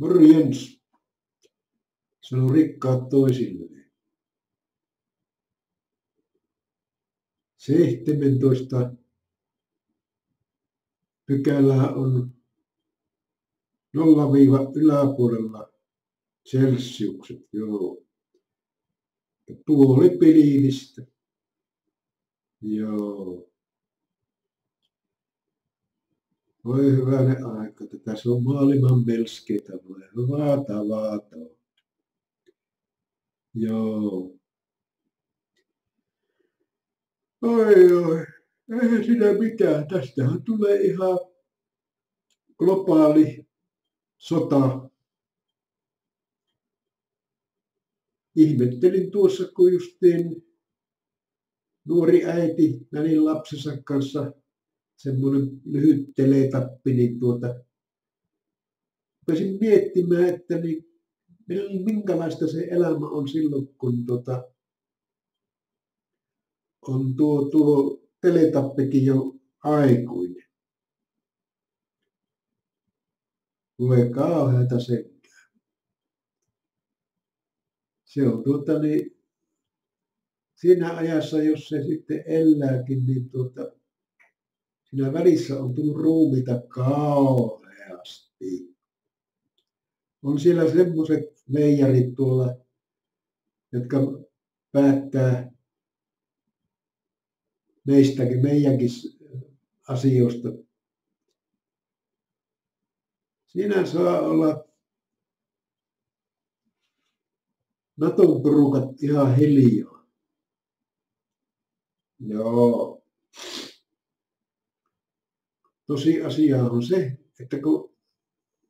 Morjens, sanoi rikkaat toisilleen. 17 pykälää on nolla-viiva yläpuolella celsiukset, joo. Ja puoli pilvistä. Joo. Voi hyvänen aika, että tässä on maailman melskeitä, voi hyvää tavata. Joo. Oi oi, eihän siinä mitään. Tästähän tulee ihan globaali sota. Ihmettelin tuossa, kun justiin nuori äiti meni lapsensa kanssa semmoinen lyhyt teletappi, niin tuota, rupesin miettimään, että niin, minkälaista se elämä on silloin, kun tuota, on tuo, tuo teletappikin jo aikuinen. Voi kauheata senkään. Se on tuota niin, siinä ajassa, jos se sitten elääkin, niin tuota, siinä välissä on tullut ruumita kauheasti. On siellä semmoiset meijarit tuolla, jotka päättää meistäkin, meidänkin asioista. Siinä saa olla Naton porukat ihan hiljaa. Joo. Tosiasia on se, että kun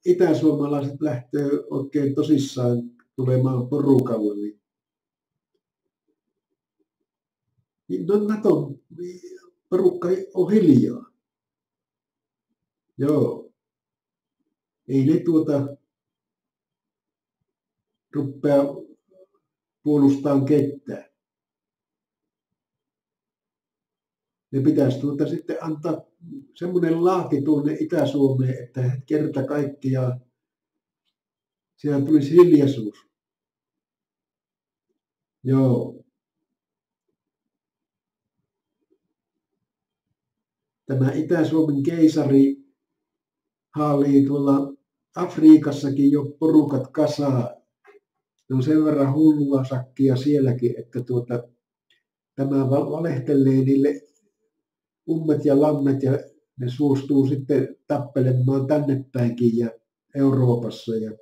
itäsuomalaiset lähtee oikein tosissaan tulemaan porukalle, niin niin no Naton porukka on hiljaa. Joo. Ei ne tuota rupea puolustaan ketään. Ne pitäisi tuota sitten antaa semmoinen laaki tuonne Itä-Suomeen, että kerta kaikkiaan siellä tulisi hiljaisuus. Joo. Tämä Itä-Suomen keisari haalii tuolla Afriikassakin jo porukat kasaa. Ne on sen verran hullua sakkia sielläkin, että tuota, tämä valehtelee niille ummet ja lammet ja ne suostuu sitten tappelemaan tänne päinkin ja Euroopassa. Ja...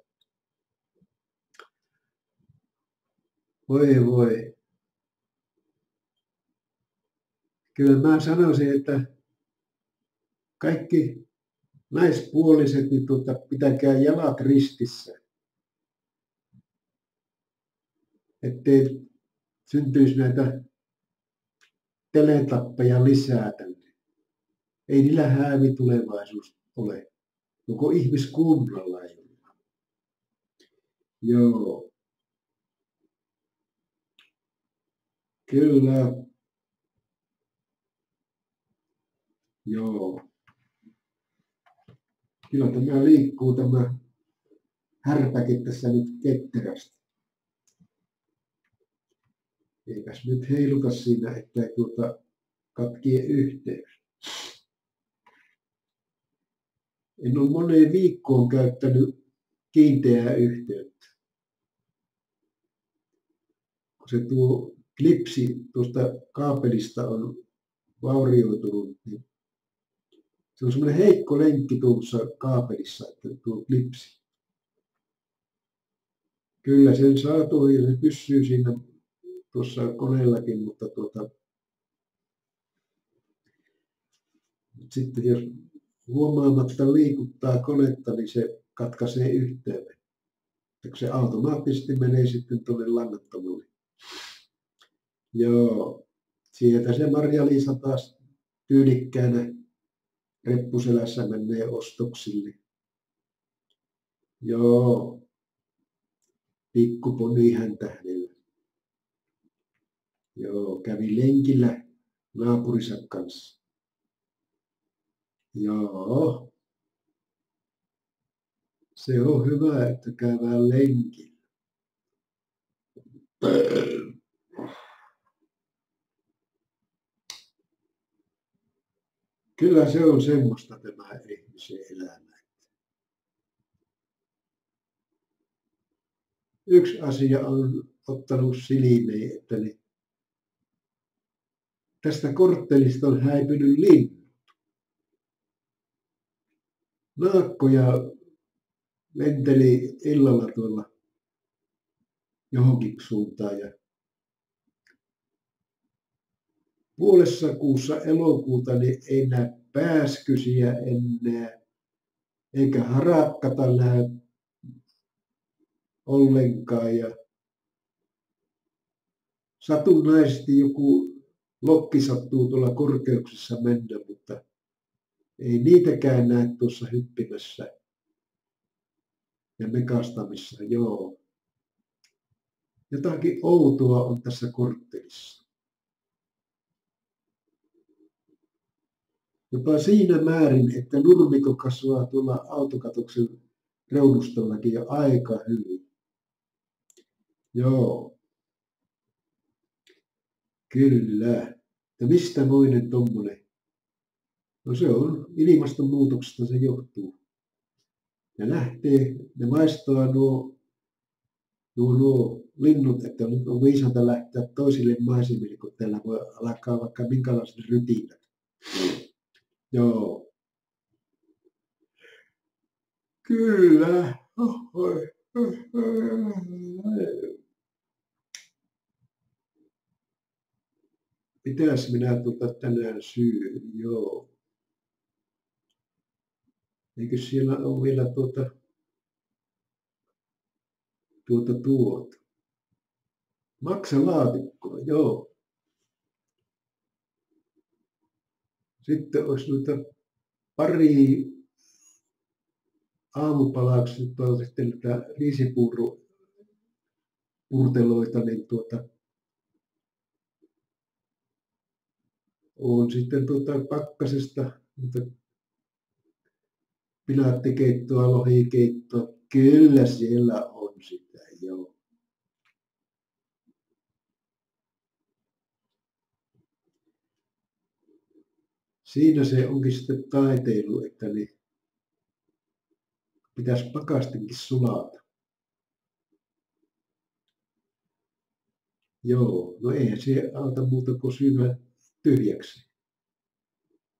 Voi voi. Kyllä mä sanoisin, että kaikki naispuoliset, niin tuota, pitäkää jalat ristissä. Ettei syntyisi näitä teletappeja lisää tänne. Ei niillä häävi tulevaisuus ole. Koko ihmiskunnalla ei ole. Joo. Kyllä. Joo. Kyllä tämä liikkuu tämä härpäkin tässä nyt ketterästi. Eipäs nyt heiluta siinä, että tuota katkie yhteys. En ole moneen viikkoon käyttänyt kiinteää yhteyttä. Kun se tuo klipsi tuosta kaapelista on vaurioitunut, niin se on semmoinen heikko lenkki tuossa kaapelissa, että tuo klipsi. Kyllä sen saa tuo ja se pysyy siinä tuossa koneellakin, mutta tuota, sitten jos huomaamatta liikuttaa konetta, niin se katkaisee yhteyden. Se automaattisesti menee sitten tuonne langattomalle. Joo, sieltä se Marja-Liisa taas tyylikkäänä reppuselässä menee ostoksille. Joo, pikkuponi häntä hänellä. Joo, kävi lenkillä naapurinsa kanssa. Joo. Se on hyvä, että käydään lenkillä. Kyllä se on semmoista tämä ihmisen elämä. Yksi asia on ottanut silmiin, että niin tästä korttelista on häipynyt linnut. Naakkoja lenteli illalla tuolla johonkin suuntaan ja puolessa kuussa elokuuta niin ei näe pääskysiä enää, eikä harakkata näe ollenkaan. Ja satunnaisesti joku lokki sattuu tuolla korkeuksissa mennä, mutta ei niitäkään näe tuossa hyppimässä ja mekastamissa, joo. Jotakin outoa on tässä korttelissa. Jopa siinä määrin, että nurmikko kasvaa tuolla autokatuksen reunustollakin jo aika hyvin. Joo. Kyllä. Ja mistä moinen tuommoinen? No se on ilmastonmuutoksesta se johtuu. Ne lähtee, ne maistoa nuo, nuo, nuo linnut, että nyt on viisanta lähteä toisille maisemille, kun täällä voi alkaa vaikka minkälaiset rytinät. Joo. Kyllä. Oho. Mitäs minä tuota tänään syyn? Joo. Eikö siellä ole vielä tuota, tuota tuota? Maksalaatikkoa, joo. Sitten olisi noita pari aamupalaksi sitten näitä riisipuurteloita, niin tuota, on sitten tuota pakkasesta mutta pilaattikeittoa, lohikeittoa. Kyllä siellä on sitä, joo. Siinä se onkin sitten taiteilu, että niin pitäisi pakastinkin sulata. Joo, no eihän se auta muuta kuin syödä tyhjäksi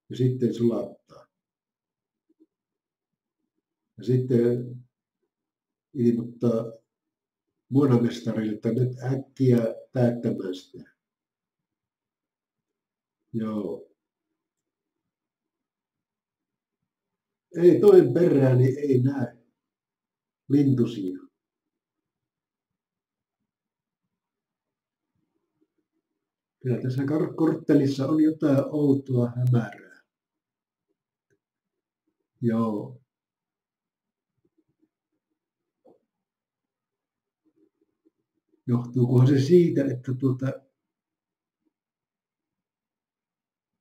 ja sitten sulattaa. Ja sitten ilmoittaa muonamestarille, että nyt äkkiä täyttämään sitä. Joo. Ei toinen perään, niin ei näe lintusia. Kyllä tässä korttelissa on jotain outoa hämärää. Joo. Johtuukohan se siitä, että tuota,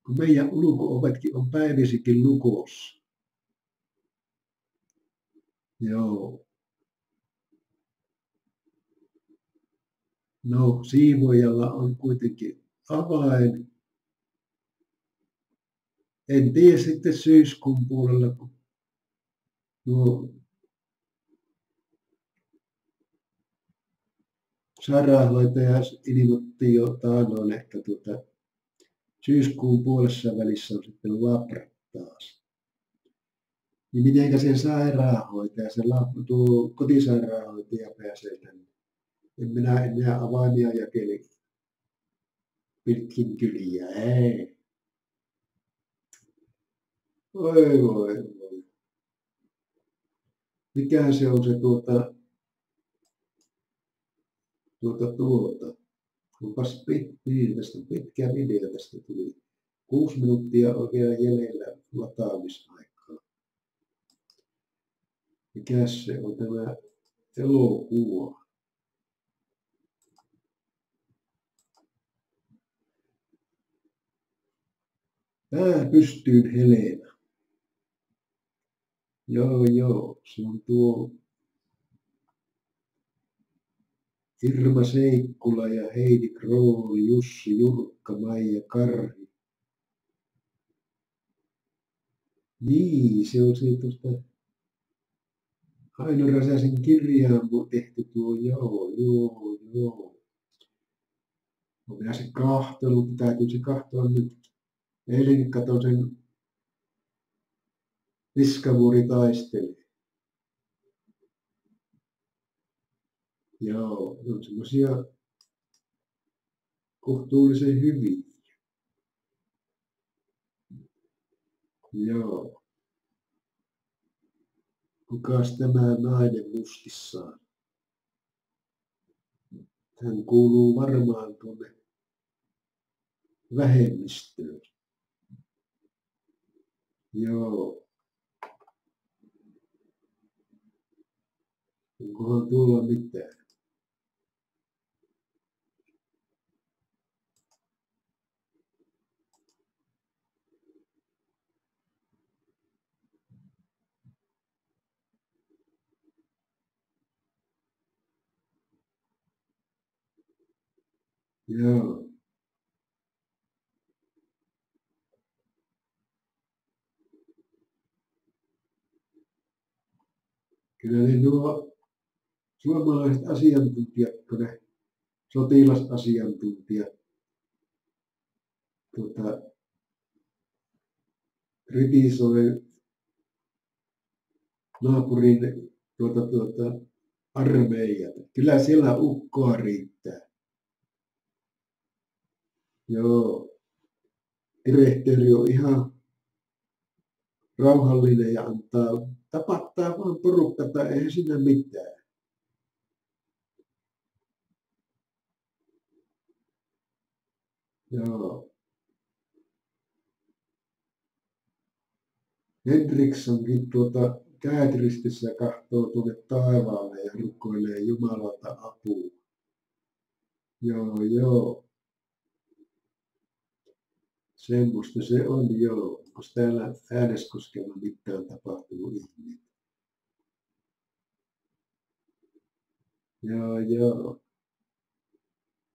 kun meidän ulko-ovetkin on päivisikin lukossa. Joo. No, siivoojalla on kuitenkin avain. En tiedä sitten syyskuun puolella, kun nuo sairaanhoitaja ilmoitti jo taanoin, että tuota, syyskuun puolessa välissä on sitten labrat taas. Niin mitenkä se sairaanhoitaja, se tuo kotisairaanhoitaja pääsee tänne? En minä enää avaimia jakele pitkin kyliä, ei. Oi voi voi. Mikä se on se tuota, tuota, tuota. Onpas pit, tästä pitkä video tästä tuli. Kuusi minuuttia on vielä jäljellä lataamisaikaa. Mikäs se on tämä elokuva? Pää pystyyn Helena. Joo, joo. Se on tuo Irma Seikkula ja Heidi Krooli, Jussi Jurkka, Maija Karhi. Niin, se on se tuosta Aino Räsäsen kirjaan tehty tuo, joo, joo, joo. Minä se kahtonut, täytyy se kahtoa nyt. Eilen katsoin sen Viskavuori taistelee. Joo, ne on semmoisia kohtuullisen hyviä. Joo. Kukas tämä nainen mustissaan? Hän kuuluu varmaan tuonne vähemmistöön. Joo. Onkohan tuolla mitään? Joo. Kyllä ne nuo suomalaiset asiantuntijat, kun ne sotilasasiantuntijat tuota, kritisoi naapurin tuota, tuota, armeijat. Kyllä siellä ukkoa riittää. Joo. Direktööri on ihan rauhallinen ja antaa, tapattaa vaan porukka tai eihän siinä mitään. Joo. Henrikssonkin tuota käätristissä kahtoo tuonne taivaalle ja rukoilee Jumalalta apua. Joo, joo. Semmoista se on, joo. Onko täällä Ääneskoskella mitään tapahtunut ihmeitä? Joo, joo.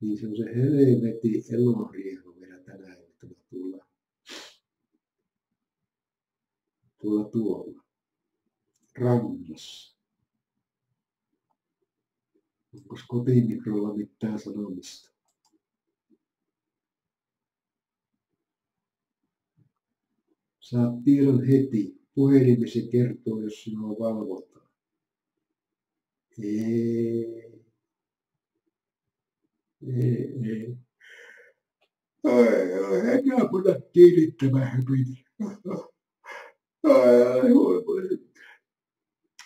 Niin se on se helveti eloriehu vielä tänä iltana tuolla, tuolla tuolla rannassa. Onko kotimikrolla mitään sanomista? Saat tiedon heti. Puhelimesi kertoo, jos sinua valvotaan. Ei. Ei, ei. Ai, ai, enää panna kiinnittämään piti. Ai, ai, voi, voi.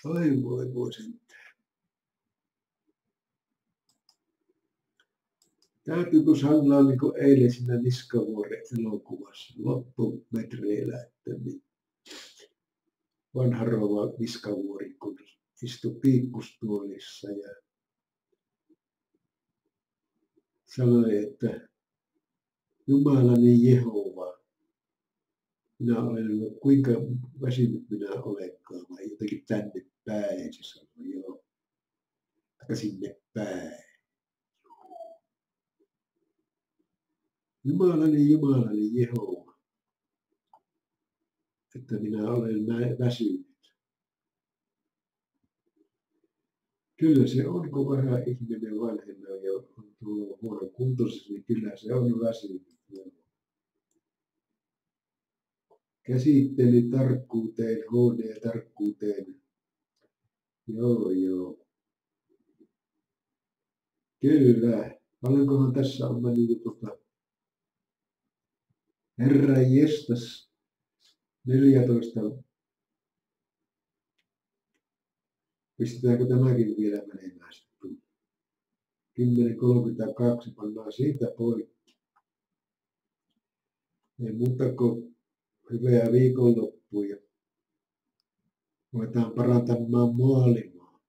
Ai, voi, voi Täytyykö sanoa niin kuin eilen siinä Niskavuoren elokuvassa loppumetreillä, että niin vanha rouva Niskavuori, kun istui piikkustuolissa ja sanoi, että Jumalani Jehova, minä olen, kuinka väsynyt minä olenkaan, vai jotenkin tänne päin, se sanoi, joo, sinne päin. Jumalani, Jumalani Jehova, että minä olen väsynyt. Kyllä se on, kun vähän ihminen vanhenee ja on tullut huono kuntoisessa, niin kyllä se on väsynyt. Käsittelytarkkuuteen, HD-tarkkuuteen. Joo, joo. Kyllä. Paljonkohan tässä on mennyt tuota Herra jestas, 14. Pistetäänkö tämäkin vielä menemään sitten? 10.32 pannaan siitä poikki. Ei muuta kuin hyvää viikonloppua ja parantamaan maailmaa.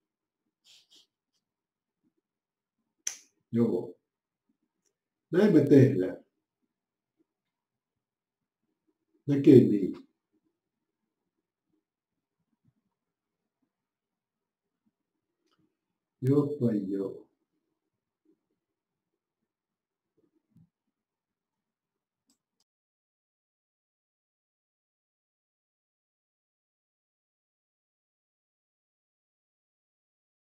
Joo. Näin me tehdään. nó truyền đi yo và dột